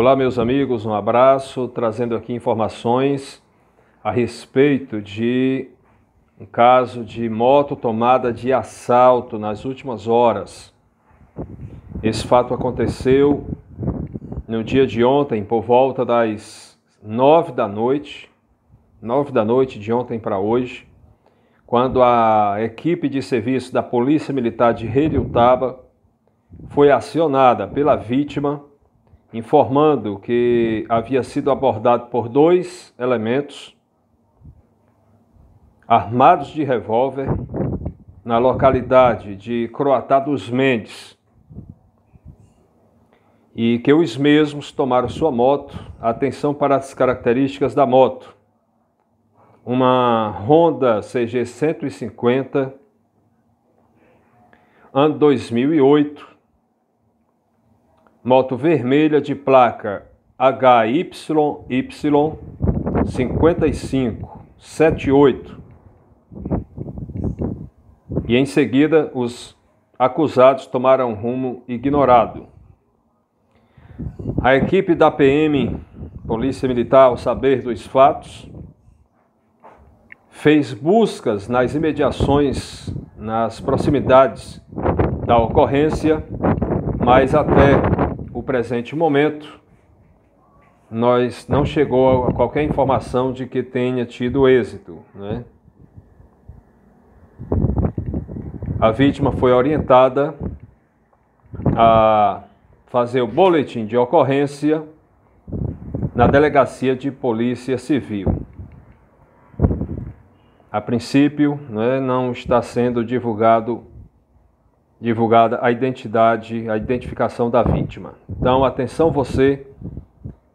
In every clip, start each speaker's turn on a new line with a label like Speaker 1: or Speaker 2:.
Speaker 1: Olá, meus amigos, um abraço, trazendo aqui informações a respeito de um caso de moto tomada de assalto nas últimas horas. Esse fato aconteceu no dia de ontem, por volta das nove da noite, nove da noite de ontem para hoje, quando a equipe de serviço da Polícia Militar de Redutaba foi acionada pela vítima informando que havia sido abordado por dois elementos armados de revólver na localidade de Croatá dos Mendes e que os mesmos tomaram sua moto. Atenção para as características da moto. Uma Honda CG 150 ano 2008 moto vermelha de placa HYY 5578. E em seguida, os acusados tomaram rumo ignorado. A equipe da PM, Polícia Militar, ao saber dos fatos, fez buscas nas imediações, nas proximidades da ocorrência, mas até presente momento, nós não chegou a qualquer informação de que tenha tido êxito. Né? A vítima foi orientada a fazer o boletim de ocorrência na delegacia de polícia civil. A princípio, né, não está sendo divulgado divulgada a identidade, a identificação da vítima. Então, atenção você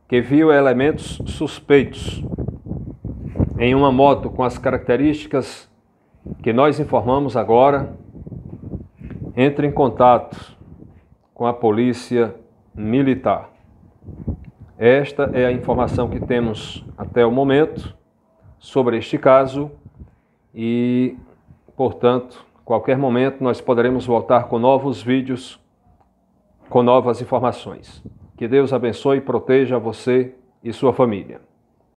Speaker 1: que viu elementos suspeitos em uma moto com as características que nós informamos agora, entre em contato com a polícia militar. Esta é a informação que temos até o momento sobre este caso e, portanto, Qualquer momento nós poderemos voltar com novos vídeos, com novas informações. Que Deus abençoe e proteja você e sua família.